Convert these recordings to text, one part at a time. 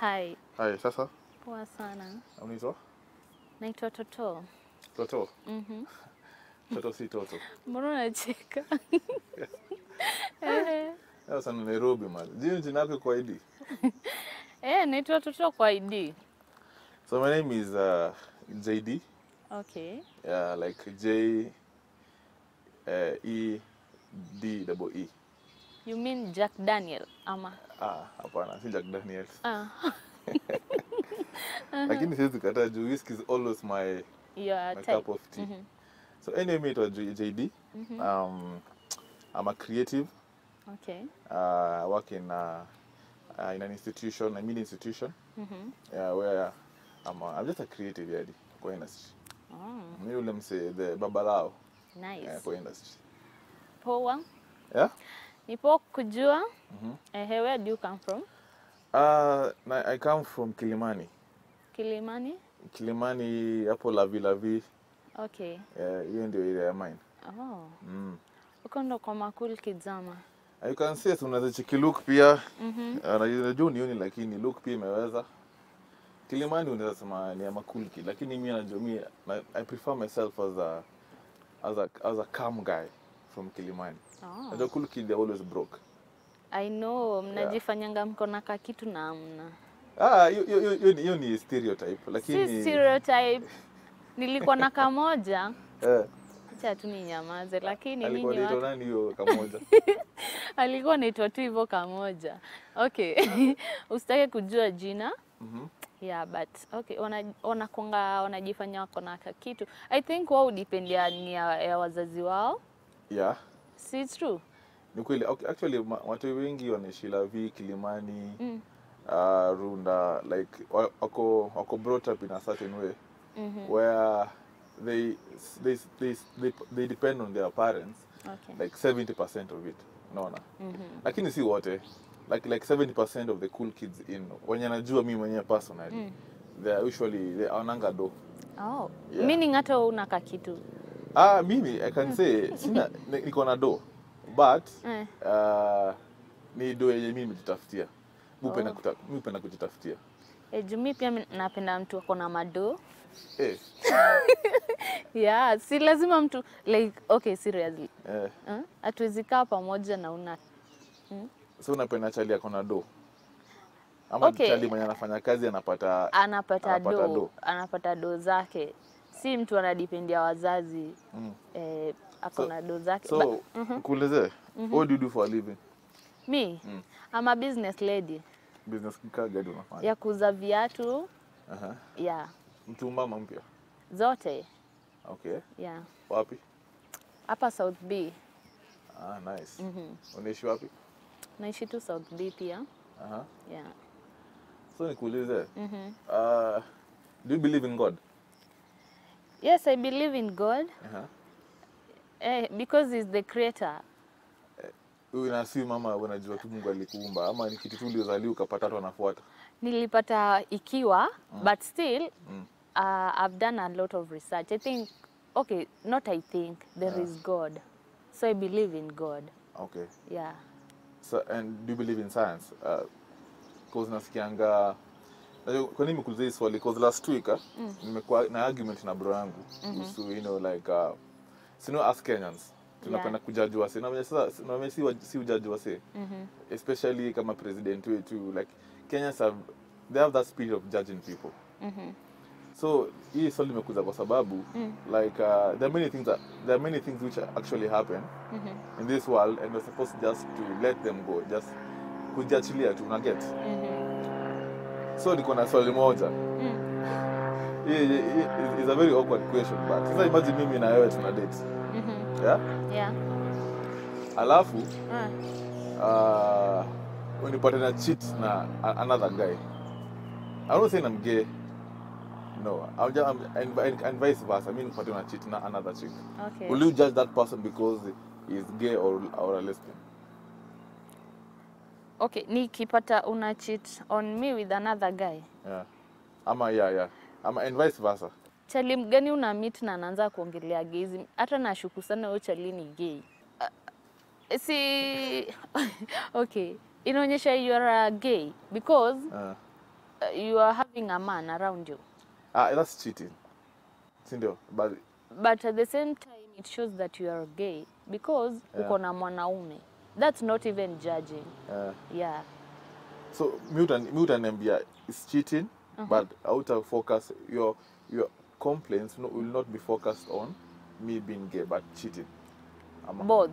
Hi, Hai, sasa poa sana. unaitwa Naitwa Toto. Toto? Mhm. Toto si Toto. Mbona unacheka? Eh, Sasa ni Nairobi man. Jina jina yako kwa ID. eh, naitwa Toto kwa ID. So my name is uh, JD. Okay. Yeah, like J uh, E D double E. You mean Jack Daniel ama? Ah, hapana, si Jack Daniel. Ah, Lakini siwezi kataa juu whisky is always my your my type. cup of tea. Mm -hmm. So anyway, to JD. Um, I'm a creative. Okay. Uh, I work in uh, uh, in an institution, a media institution. Mm -hmm. Yeah, where I'm, a, I'm just a creative yadi kwa industry. Oh, Mimi ule mse the babalao nice. yeah, kwa industry. Poa. Yeah? Nipo kujua. Mhm. Eh, where do you come from? Uh, I come from Kilimani. Kilimani? Kilimani hapo Lavi Lavi. Okay. Yeah, hiyo ndio area ya mine. Oh. Mm. Uko ndo kwa Makul Kizama. You can see unaweza cheki look pia. Mhm. Uh, najua nioni lakini look pia imeweza. Kilimani unaweza sema ni ya makulki lakini mimi najua mimi I prefer myself as a as a as a calm guy from Kilimani. Oh. Najua kulki they always broke. I know mnajifanyanga mko na kakitu na amna. Ah, hiyo ni- ni stereotype lakini Si stereotype. Nilikuwa na kamoja, eh, acha tu ninyamaze, lakini alikuwa nyinyi anaitwa nani hiyo kamoja? alikuwa anaitwa tu hivyo kamoja. Okay, usitake kujua jina Mhm. yeah, but okay, wana- wanakonga wanajifanya wako na kakitu. I think wao depend ni ya, ya wazazi wao, Yeah. See, it's true? Ni kweli. Okay, actually watu wengi wanaishi Lavi, Kilimani, Mm. uh, Runda like wako wako brought up in a certain way mm -hmm. where they they, they they they depend on their parents Okay. like 70% of it. Unaona? -hmm. Lakini si wote. Like like 70% of the cool kids in wenye najua mimi mwenyewe personally. Mm. They are usually they wananga do. Oh, Yeah. meaning hata una kakitu. Ah, mimi I can say sina niko na do but Eh. uh, ni do yenye mimi nimejitafutia. Mimi hupenda Oh. mimi hupenda kujitafutia. E, jumi pia napenda mtu ako na mado. Eh, Yeah, si lazima mtu like okay, seriously. eh. Huh? Hatuwezi kaa pamoja na una So unapenda chali yako na do ama Okay. chali mwenye anafanya kazi anapata anapata, Anapata do, do. anapata do zake, si mtu anadipendia wazazi mm. eh, ako So- na do zake. so mm -hmm. what do you do for a living me Mm. I'm a business lady business gani unafanya ya kuuza viatu Aha. yeah, mtumba ama mpya zote okay yeah. wapi Hapa South B ah, nice Mhm. unaishi wapi naishi tu South B pia Aha. yeah. so nikuulize Mhm. uh, do you believe in god Yes, I believe in God Uh -huh. eh, because he's the creator. unasema mama, unajua tu mungu alikuumba ama ni kitu tu uliozaliwa ukapata watu wanafuata Nilipata ikiwa mm. but still Mm. uh, I've done a lot of research. I think okay, not I think there yeah. is God. So I believe in God. okay Yeah. so, and do you believe in science uh, cause nasikianga kwa nini nimekuuliza hii swali because last week uh, nimekuwa na argument na bro yangu kuhusu you know like uh, so you know as Kenyans tunapenda kujaji wase na sasa na si si ujudge wase -hmm. especially kama president wetu like Kenyans have they have that spirit of judging people Mhm. so hii swali nimekuuliza kwa sababu Mm. like uh, there are many things that there are many things which actually happen Mhm. in this world and we're supposed just to let them go just kujiachilia tu una get Mhm. So niko na swali moja. Mm. is a very awkward question but sasa imagine mimi na wewe tuna date. Mhm. yeah? Yeah. alafu uh, unipate na cheat na another guy. I don't say I'm gay. No I'm just, I'm, and, and, vice versa. Mimi nipate na cheat na another chick. Okay. will you judge that person because he's gay or, or a lesbian Okay, nikipata una cheat on me with another guy. yeah ama yeah yeah ama and vice versa Chali mgani una meet na anaanza kuongelea gay? Hata nashuku sana wewe chali ni gay. Uh, si okay, inaonyesha you are gay because uh, uh, you are having a man around you Ah, that's cheating. Si ndio? But but at the same time it shows that you are gay because Yeah. uko na mwanaume that's not even judging. Uh, yeah. So mi utan- mi utaniambia is cheating but auta focus your your complaints no, will not be focused on me being gay but cheating. Ama both.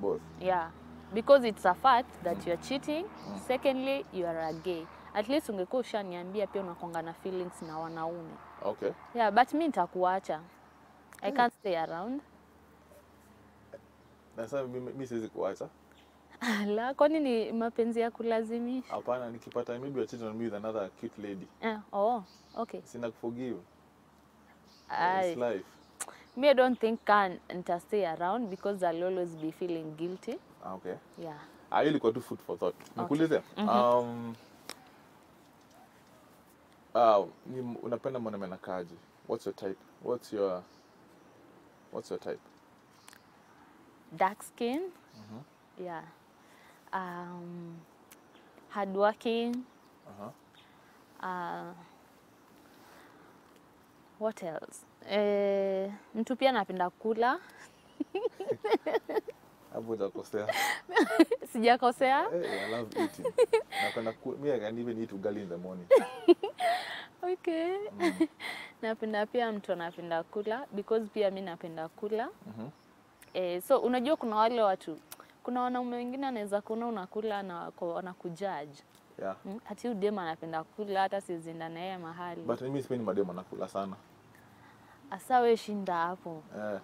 Both. yeah. Because it's a fact that mm. you're cheating. Mm. secondly you are a gay. At least ungekuwa ushaniambia pia unakonga na feelings na wanaume. Okay. yeah but mi nitakuacha. I can't stay around Na sasa mimi siwezi kuacha. la kwani ni mapenzi ya kulazimisha Hapana, nikipata maybe you're cheating on me with another cute lady. eh, oh okay Sina kuforgive. I, It's life. me i don't think can stay around because i'll always be feeling guilty Ah, okay. yeah Ah, hiyo ilikuwa tu food for thought. Nikuulize. Mm -hmm. Um, ah, ni unapenda mwanaume anakaaje? What's your type? What's your What's your type? Dark skin Mm-hmm. yeah um, hardworking Uh-huh. uh, what else eh, mtu pia anapenda kula Hapo utakosea. sijakosea Hey, I love eating. Napenda ku me I can even eat ugali in the morning. okay napenda pia mtu anapenda kula because pia mi napenda kula Mhm. Eh, so unajua kuna wale watu kuna wanaume wengine anaweza kuona unakula na wanakujaji Yeah. mm? hati udem anapenda kula hata sizinda na yeye mahali But mimi sipendi madem nakula sana. asa we shinda hapo yeah.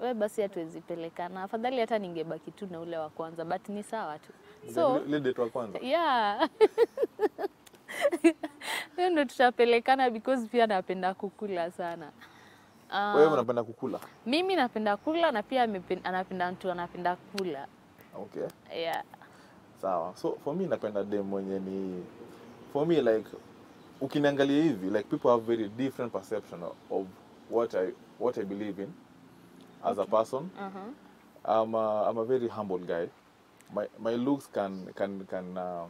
we basi hatuwezi pelekana afadhali hata ningebaki tu na ule wa kwanza but ni sawa tu So, wa kwanza. yeah hiyo ndo tutapelekana because pia napenda kukula sana Ah, Wewe unapenda kukula? mimi napenda kula na pia anapenda mtu anapenda kula Okay. yeah. Sawa. So for me napenda dem mwenye ni for me like ukiniangalia hivi like people have very different perception of what I what I believe in as okay. a person. uh-huh. I'm a, I'm a very humble guy. My my looks can can can uh,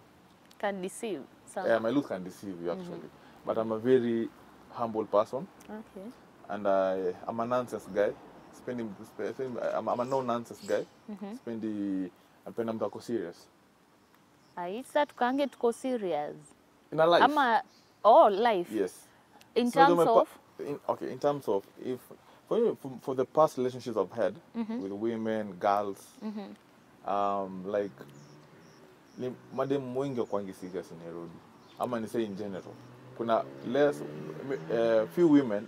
can deceive some. yeah, my looks can deceive you actually. Mm -hmm. But I'm a very humble person okay. And I I'm a nonsense guy. Spending, spending I'm, I'm a no nonsense guy. mm -hmm. Spendi napenda mtu ako serious. Ai, can tukaange tuko serious In a life. ama oh life Yes. in So terms of in, okay, in terms of if for for, for the past relationships I've had mm -hmm. with women, girls, mm -hmm. um, like ni madem wengi wakwangi serious in Nairobi, ama ni say in general, kuna less uh, few women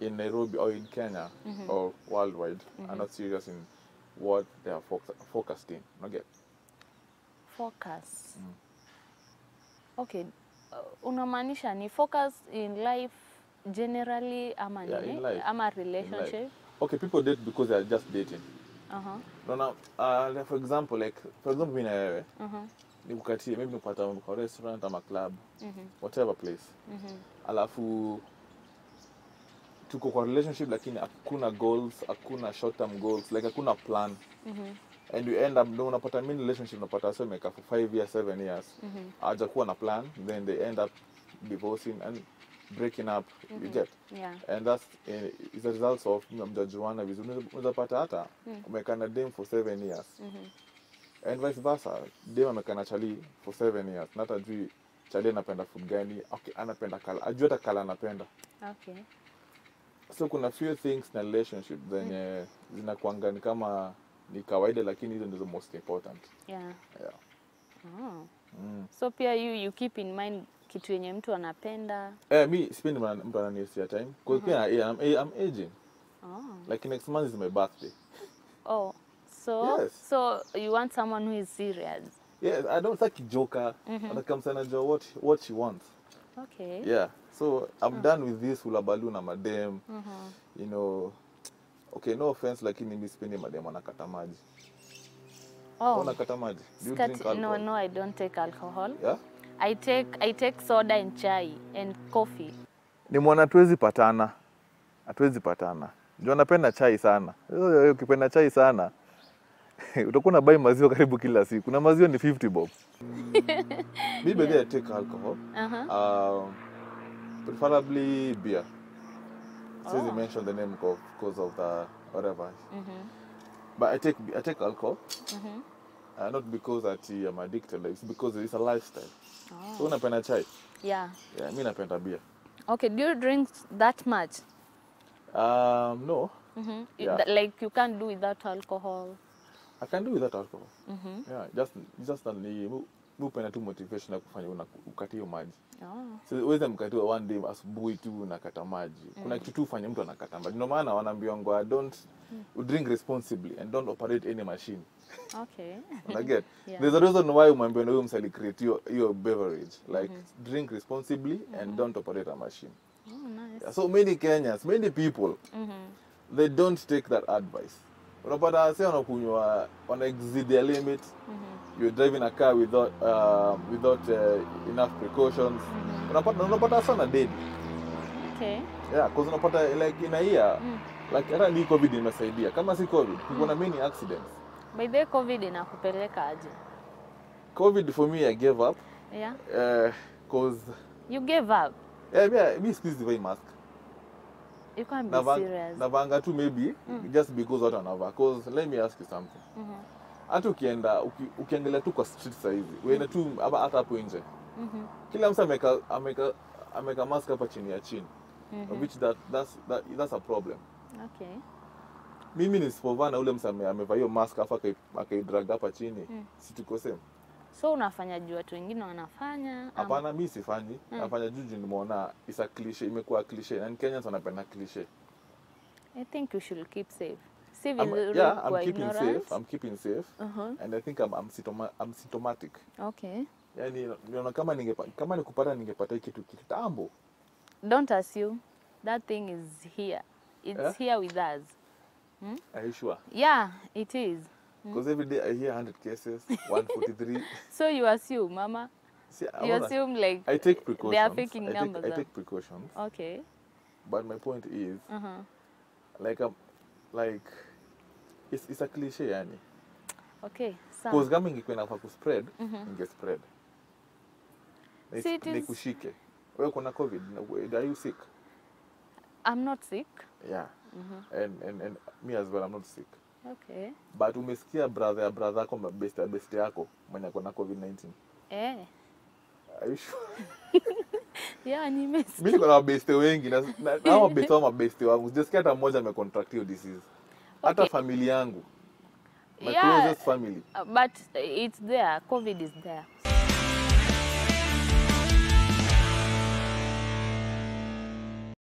in Nairobi or in Kenya mm -hmm. or worldwide mm -hmm. are not serious in what they are foc- focused in. No get focus Mm. okay uh, unamaanisha ni focus in life generally ama Yeah, nini in life. ama relationship Okay, people date because they are just dating. uh-huh. No, no. Uh, for example, like for example, mimi na wewe Uh-huh. nikukatie maybe nikupata kwa restaurant ama club Mhm. whatever place mm -hmm. alafu tuko kwa relationship lakini hakuna goals hakuna short term goals like hakuna plan mm -hmm. and you end up ndo unapata mini relationship unapata wase wamekaa for 5 years 7 years mm -hmm. ajakuwa na plan then they end up divorcing and breaking up mm -hmm. you get yeah and that's uh, is a result of mjajuana vizuri Unaweza- pata hata umekaa na dem for 7 years mm -hmm. and vice versa dem amekaa na chali for 7 years na hata ajui chali anapenda food gani okay, anapenda kala ajua hata kala anapenda okay so kuna few things na relationship zenye zinakuanga ni kama ni kawaida lakini hizo ndizo most important. Yeah. Yeah. oh. mm. so pia you, you keep in mind kitu yenye mtu anapenda. Eh, mi sipendi mtu ananiestia time. Because pia I'm, I'm aging. Oh. like next month is my birthday. Oh. So Yes. so you want someone who is serious. Yes i don't like joker. Nataka msana jua what, what she wants? Okay. Yeah so i'm done with this ulabalu na madem. -hmm. you know okay no offense lakini mi sipendi madem anakata maji. Oh. Unakata maji? Do you Skat- drink no alcohol? no i don't take alcohol. Yeah? I take i take soda and chai and coffee. Ni mwana tuwezi patana. Hatuwezi patana. Juu anapenda chai sana. Ukipenda chai sana utakuwa na bai maziwa karibu kila siku. Na maziwa ni 50 bob. Mi the I take alcohol. Uh-huh. um, preferably beer Oh. mentioned the name of because of the whatever Mhm. but I take I take alcohol Mhm. uh, not because that I'm addicted it's because it's a lifestyle so Oh. unapenda chai Yeah. yeah mi napenda beer Okay, do you drink that much? um, no Mm-hmm. Yeah. Like you can't do without alcohol. I can do without alcohol Mm-hmm. yeah just just that hupenda tu motivation ya kufanya una hiyo maji Oh. So, uweze mkatiwa one day asubuhi tu unakata maji mm. kuna kitu tu ufanye mtu anakata maji ndio maana wanaambiwa don't mm. drink responsibly and don't operate any machine Okay. unaget Yeah. there's a reason why umwambia na huyo msali create your, your beverage like mm -hmm. drink responsibly mm -hmm. and don't operate a machine Oh, nice. So many kenyans many people Mm-hmm. they don't take that advice unapata wase wanakunywa wana exceed their limit Mm-hmm. you're driving a car without um, without uh, enough precautions Mm-hmm. unapata unapata sana dead Okay. yeah cause unapata like in a year Mm. like hata ni covid imesaidia kama si covid mm. kuna many accidents By the way, COVID inakupeleka aje? covid for me i gave up Yeah. uh, cause You gave up. yeah, yeah, me siku the mask You can't be Navang serious. navanga tu maybe just because watu wanavaa cause let me ask you something mm hata ukienda uki, ukiangalia tu kwa street sahizi uende tu hata hapo nje Mhm. kila mtu ameka ameka ameka mask hapa chini ya chini mm -hmm. which that, that's, that, that's a problem Okay. mimi nisipovaa na ule msa ame- amevaa hiyo mask afa akai- akaidrag hapa chini Mm. si tuko same So unafanya juu watu wengine wanafanya? hapana mi sifanyi hmm. nafanya juu juu nimeona isa cliche imekuwa cliche na Kenyans wanapenda cliche I think you should keep safe. Si vile yeah, I'm keeping ignorant. safe I'm keeping safe Uh-huh. and I think I'm, I'm, symptoma, I'm symptomatic Okay. yani niona kama ninge, kama nikupata ningepata kitu kitambo Don't assume. That thing is here. It's Yeah? here with us. Hmm? are you sure Yeah, it is. Because every day I hear 100 cases 143 So you assume, Mama. See, You assume like I take precautions they are faking I take, numbers. I take precautions Okay. but my point is Uh-huh. like um, like it's, it's a cliche yani Okay. because kama ingekuwa inafaa kuspread Mhm. get spread Na See, it is- nikushike wewe kuna covid are you sick I'm not sick. yeah Mm -hmm. and, and, and me as well I'm not sick Okay. but umesikia brother ya brother yako best ya best yako mwenye ako na covid 19 Eh. are you sure Yeah, nimesikia. Mimi niko na mabeste wengi na hao mabeste wa mabeste wangu sijasikia hata mmoja amecontract hiyo disease hata Okay. family yangu my Yeah. closest family But it's there. COVID is there.